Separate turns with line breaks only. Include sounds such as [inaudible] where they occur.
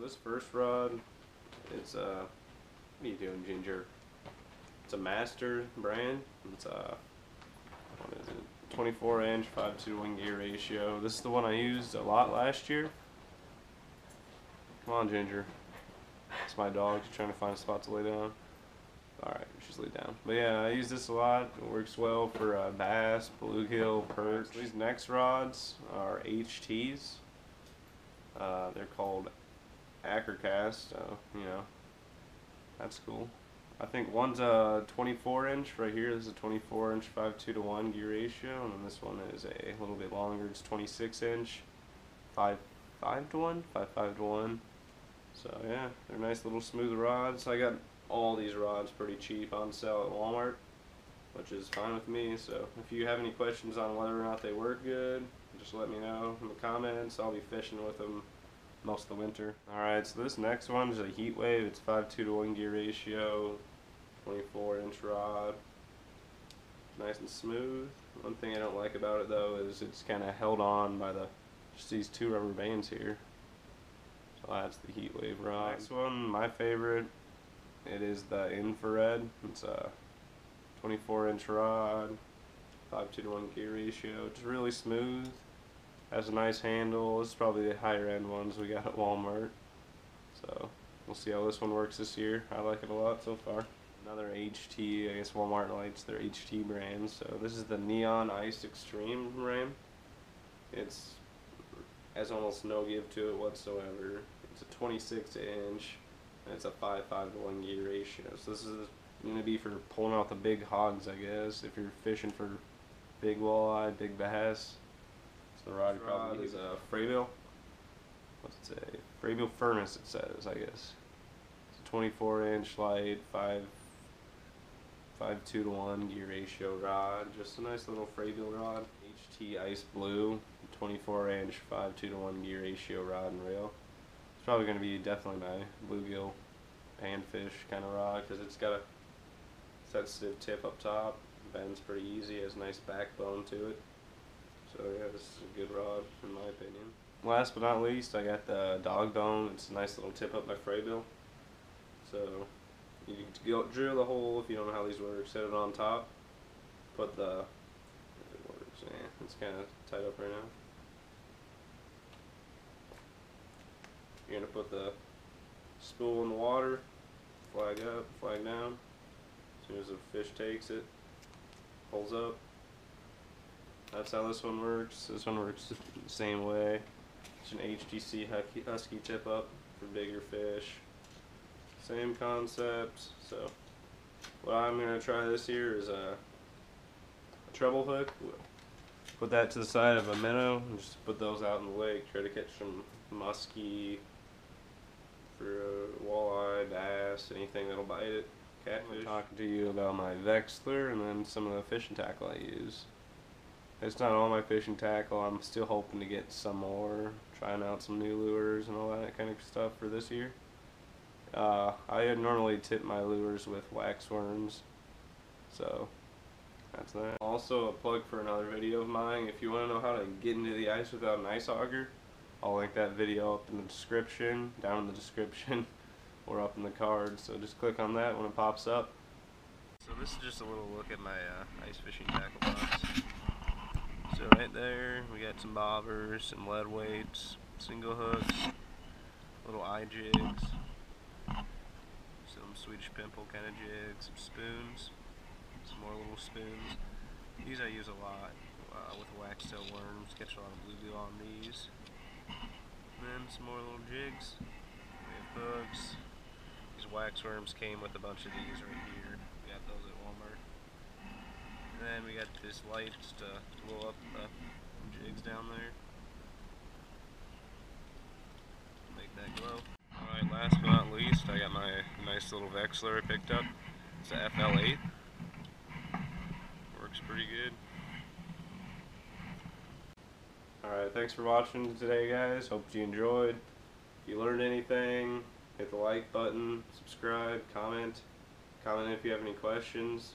this first rod, it's uh, what are you doing, Ginger? It's a Master brand. It's a what is it? 24 inch 5 to 1 gear ratio. This is the one I used a lot last year. Come on, Ginger. It's my dog. She's trying to find a spot to lay down. Alright, she's laid down. But yeah, I use this a lot. It works well for uh, bass, bluegill, perch. These next rods are HTs. Uh, they're called Ackercast, so, you know, that's cool. I think one's a 24 inch right here. This is a 24 inch 5 2 to 1 gear ratio, and this one is a little bit longer. It's 26 inch 5 5 to 1, 5 5 to 1. So yeah, they're nice little smooth rods. I got all these rods pretty cheap on sale at Walmart, which is fine with me. So if you have any questions on whether or not they work good, just let me know in the comments. I'll be fishing with them most of the winter. Alright, so this next one is a heat wave. It's 5 2 to 1 gear ratio, 24 inch rod. Nice and smooth. One thing I don't like about it though is it's kind of held on by the just these two rubber bands here. So that's the heat wave rod. Next one, my favorite, it is the infrared. It's a 24 inch rod, 5 2 to 1 gear ratio. It's really smooth. Has a nice handle. This is probably the higher end ones we got at Walmart. So we'll see how this one works this year. I like it a lot so far. Another HT, I guess Walmart likes their HT brand. So this is the Neon Ice Extreme ram. It's has almost no give to it whatsoever. It's a 26 inch and it's a 5 5 to 1 gear ratio. So this is going to be for pulling out the big hogs, I guess, if you're fishing for big walleye, big bass. The rod probably is a Frabill. What's it say? Frabill Furnace, it says, I guess. It's a 24 inch light, 5 5 2 to 1 gear ratio rod. Just a nice little Frabill rod. HT Ice Blue, 24 inch, 5 2 to 1 gear ratio rod and reel. It's probably going to be definitely my bluegill panfish kind of rod because it's got a sensitive tip up top. Bends pretty easy, has nice backbone to it. So yeah, this is a good rod in my opinion. Last but not least, I got the dog bone. It's a nice little tip up by Frabill. So you go drill the hole if you don't know how these work. Set it on top. Put the it works. Yeah, it's kind of tied up right now. You're gonna put the spool in the water, flag up, flag down. As soon as the fish takes it, pulls up. That's how this one works. This one works the same way. It's an HTC Husky tip up for bigger fish. Same concept. So what I'm gonna try this year is a, a treble hook. Put that to the side of a minnow and just put those out in the lake. Try to catch some muskie for uh, walleye, bass, anything that'll bite it. Catfish. I'm talking to you about my Vexilar and then some of the fishing tackle I use. It's not all my fishing tackle. I'm still hoping to get some more, trying out some new lures and all that kind of stuff for this year. Uh, I normally tip my lures with wax worms, so that's that. Also, a plug for another video of mine. If you want to know how to get into the ice without an ice auger, I'll link that video up in the description, down in the description, [laughs] or up in the card. So just click on that when it pops up. So this is just a little look at my uh, ice fishing tackle box. Right there, we got some bobbers, some lead weights, single hooks, little eye jigs, some Swedish pimple kind of jigs, some spoons, some more little spoons. These I use a lot uh, with waxtail worms, catch a lot of bluegill on these. And then some more little jigs. We have hooks. These wax worms came with a bunch of these right here. We got those at Walmart. And then we got this light to blow up the jigs down there. Make that glow. Alright, last but not least, I got my nice little Vexilar I picked up. It's a FL8. Works pretty good. Alright, thanks for watching today guys. Hope you enjoyed. If you learned anything, hit the like button, subscribe, comment. Comment if you have any questions.